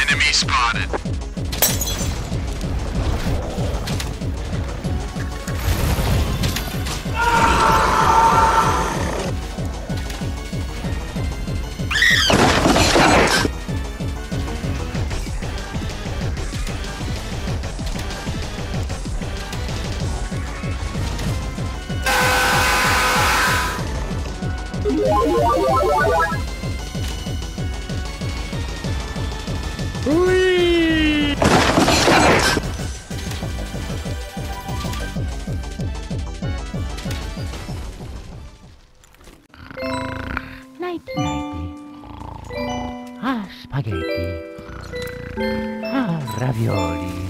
Enemy spotted. Nighty. Ah, spaghetti. Ah, ravioli.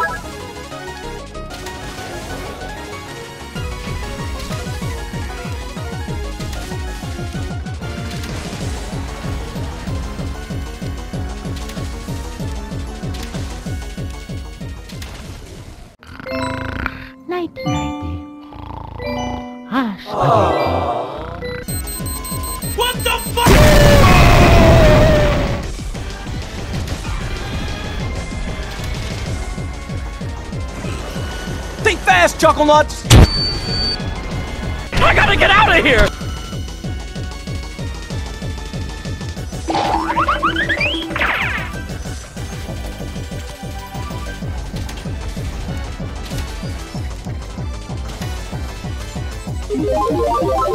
Ah, spaghetti. What the fuck? Think fast, Chuckle Nuts! I gotta get out of here! Música